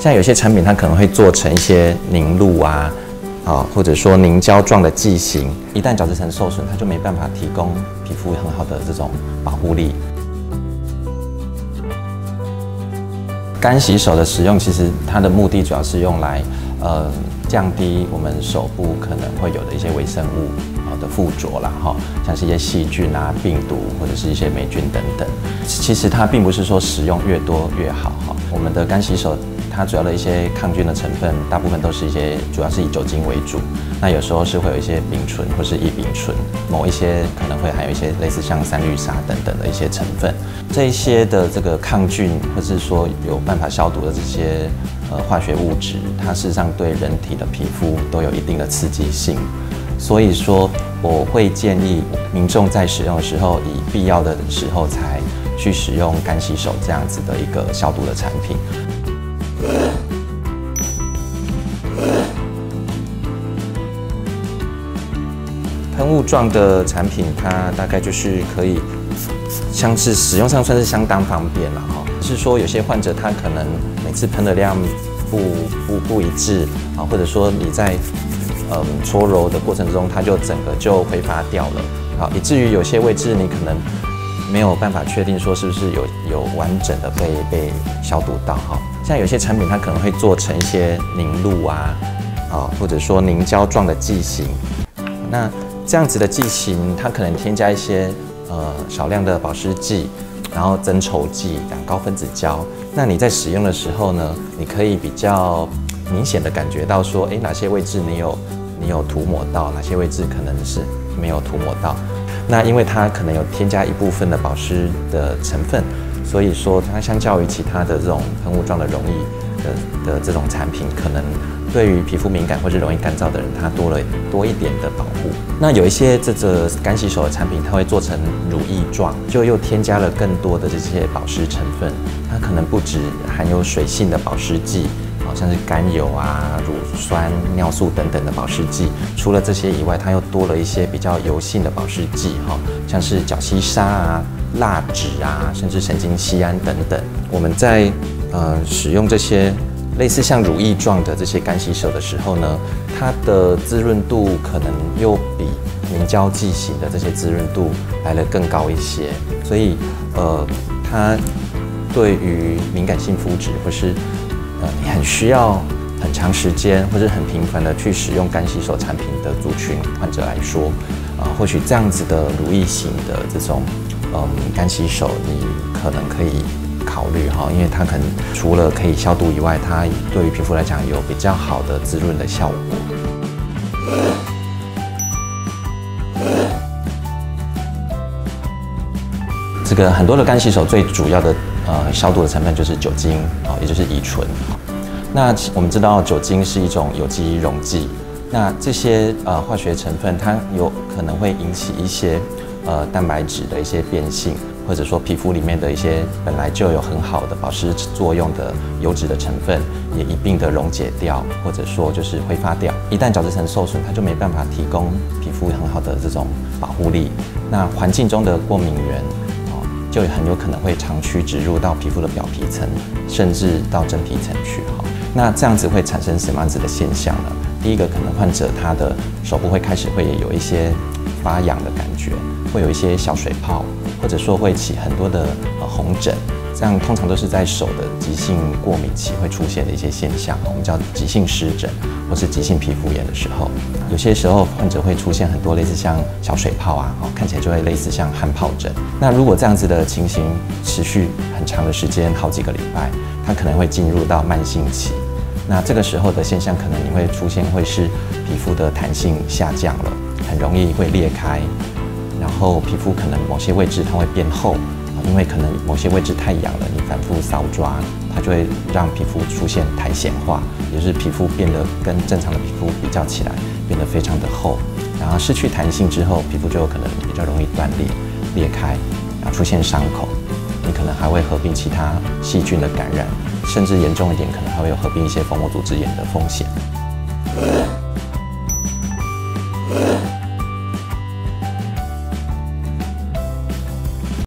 像有些产品，它可能会做成一些凝露啊，啊，或者说凝胶状的剂型，一旦角质层受损，它就没办法提供皮肤很好的这种保护力。干洗手的使用，其实它的目的主要是用来，呃，降低我们手部可能会有的一些微生物的附着啦，哈，像是一些细菌啊、病毒或者是一些霉菌等等。其实它并不是说使用越多越好，哈，我们的干洗手。它主要的一些抗菌的成分，大部分都是一些，主要是以酒精为主。那有时候是会有一些丙醇或是异丙醇，某一些可能会含有一些类似像三氯沙等等的一些成分。这一些的这个抗菌，或是说有办法消毒的这些呃化学物质，它事实上对人体的皮肤都有一定的刺激性。所以说，我会建议民众在使用的时候，以必要的时候才去使用干洗手这样子的一个消毒的产品。喷雾状的产品，它大概就是可以，像是使用上算是相当方便了哈。是说有些患者他可能每次喷的量不不不一致啊，或者说你在嗯搓揉的过程中，它就整个就挥发掉了啊，以至于有些位置你可能没有办法确定说是不是有有完整的被被消毒到哈。像有些产品它可能会做成一些凝露啊啊，或者说凝胶状的剂型，那。这样子的剂型，它可能添加一些呃少量的保湿剂，然后增稠剂、高分子胶。那你在使用的时候呢，你可以比较明显的感觉到说，哎，哪些位置你有你有涂抹到，哪些位置可能是没有涂抹到。那因为它可能有添加一部分的保湿的成分，所以说它相较于其他的这种喷雾状的容易的的这种产品，可能。对于皮肤敏感或者容易干燥的人，它多了多一点的保护。那有一些这个干洗手的产品，它会做成乳液状，就又添加了更多的这些保湿成分。它可能不止含有水性的保湿剂，好像是甘油啊、乳酸、尿素等等的保湿剂。除了这些以外，它又多了一些比较油性的保湿剂，哈，像是角西砂啊、蜡酯啊，甚至神经酰胺等等。我们在呃使用这些。类似像乳液状的这些干洗手的时候呢，它的滋润度可能又比凝胶剂型的这些滋润度来了更高一些，所以呃，它对于敏感性肤质或是你很需要很长时间或者很频繁的去使用干洗手产品的族群患者来说，啊，或许这样子的乳液型的这种嗯干洗手，你可能可以。考虑哈，因为它可能除了可以消毒以外，它对于皮肤来讲有比较好的滋润的效果。这个很多的干洗手最主要的呃消毒的成分就是酒精啊，也就是乙醇。那我们知道酒精是一种有机溶剂，那这些呃化学成分它有可能会引起一些呃蛋白质的一些变性。或者说皮肤里面的一些本来就有很好的保湿作用的油脂的成分，也一并的溶解掉，或者说就是挥发掉。一旦角质层受损，它就没办法提供皮肤很好的这种保护力。那环境中的过敏源，就很有可能会长驱直入到皮肤的表皮层，甚至到真皮层去。哈，那这样子会产生什么样子的现象呢？第一个，可能患者他的手部会开始会有一些发痒的感觉，会有一些小水泡。或者说会起很多的呃红疹，这样通常都是在手的急性过敏期会出现的一些现象，我们叫急性湿疹或是急性皮肤炎的时候，有些时候患者会出现很多类似像小水泡啊，看起来就会类似像汗疱疹。那如果这样子的情形持续很长的时间，好几个礼拜，它可能会进入到慢性期。那这个时候的现象可能你会出现会是皮肤的弹性下降了，很容易会裂开。然后皮肤可能某些位置它会变厚，因为可能某些位置太痒了，你反复搔抓，它就会让皮肤出现苔藓化，也就是皮肤变得跟正常的皮肤比较起来，变得非常的厚。然后失去弹性之后，皮肤就有可能比较容易断裂、裂开，然后出现伤口。你可能还会合并其他细菌的感染，甚至严重一点，可能还会有合并一些蜂窝组织炎的风险。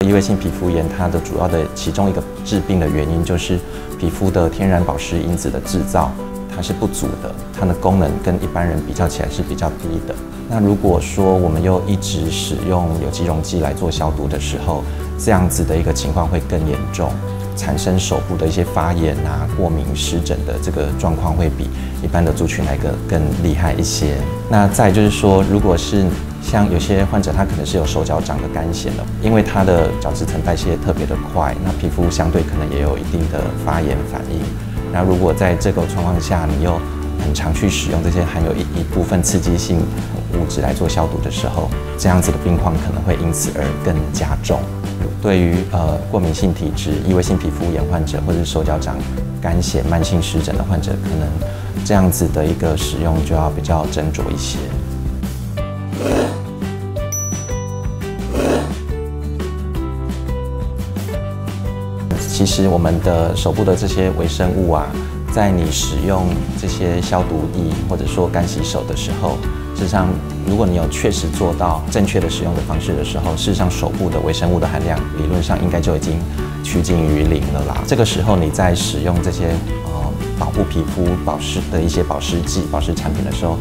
异位性皮肤炎，它的主要的其中一个致病的原因就是皮肤的天然保湿因子的制造它是不足的，它的功能跟一般人比较起来是比较低的。那如果说我们又一直使用有机溶剂来做消毒的时候，这样子的一个情况会更严重。产生手部的一些发炎啊、过敏、湿疹的这个状况会比一般的族群来个更厉害一些。那再就是说，如果是像有些患者，他可能是有手脚长的干癣的，因为他的角质层代谢特别的快，那皮肤相对可能也有一定的发炎反应。那如果在这个状况下，你又很常去使用这些含有一一部分刺激性物质来做消毒的时候，这样子的病况可能会因此而更加重。对于呃过敏性体质、异位性皮肤炎患者，或者是手脚长干癣、慢性湿疹的患者，可能这样子的一个使用就要比较斟酌一些。其实我们的手部的这些微生物啊，在你使用这些消毒液或者说干洗手的时候。事实上，如果你有确实做到正确的使用的方式的时候，事实上手部的微生物的含量理论上应该就已经趋近于零了啦。这个时候你在使用这些呃保护皮肤保湿的一些保湿剂、保湿产品的时候，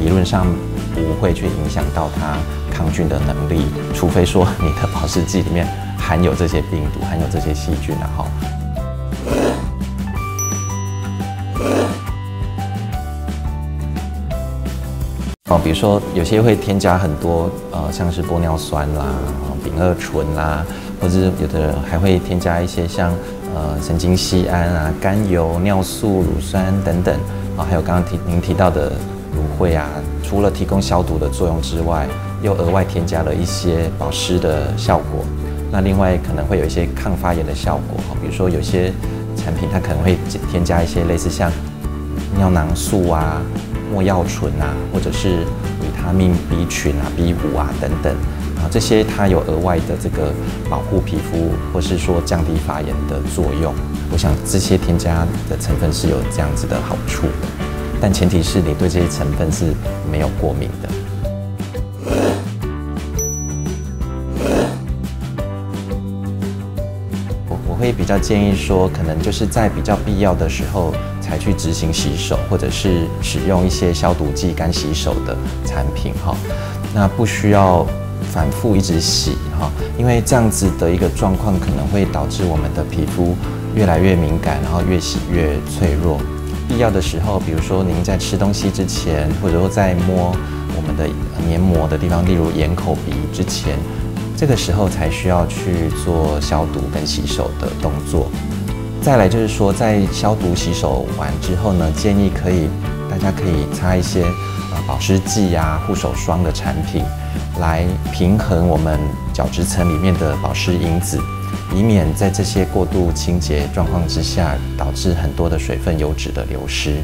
理论上不会去影响到它抗菌的能力，除非说你的保湿剂里面含有这些病毒、含有这些细菌，然后。哦，比如说有些会添加很多呃，像是玻尿酸啦、丙二醇啦，或者是有的还会添加一些像呃神经酰胺啊、甘油、尿素、乳酸等等啊，还有刚刚提您提到的芦荟啊，除了提供消毒的作用之外，又额外添加了一些保湿的效果。那另外可能会有一些抗发炎的效果哈，比如说有些产品它可能会添加一些类似像尿囊素啊。莫药醇啊，或者是维他命 B 群啊、B 五啊等等啊，这些它有额外的这个保护皮肤，或是说降低发炎的作用。我想这些添加的成分是有这样子的好处，但前提是你对这些成分是没有过敏的。会比较建议说，可能就是在比较必要的时候。才去执行洗手，或者是使用一些消毒剂干洗手的产品哈，那不需要反复一直洗哈，因为这样子的一个状况可能会导致我们的皮肤越来越敏感，然后越洗越脆弱。必要的时候，比如说您在吃东西之前，或者说在摸我们的黏膜的地方，例如眼、口、鼻之前，这个时候才需要去做消毒跟洗手的动作。再来就是说，在消毒洗手完之后呢，建议可以大家可以擦一些呃保湿剂呀、护手霜的产品，来平衡我们角质层里面的保湿因子，以免在这些过度清洁状况之下，导致很多的水分油脂的流失。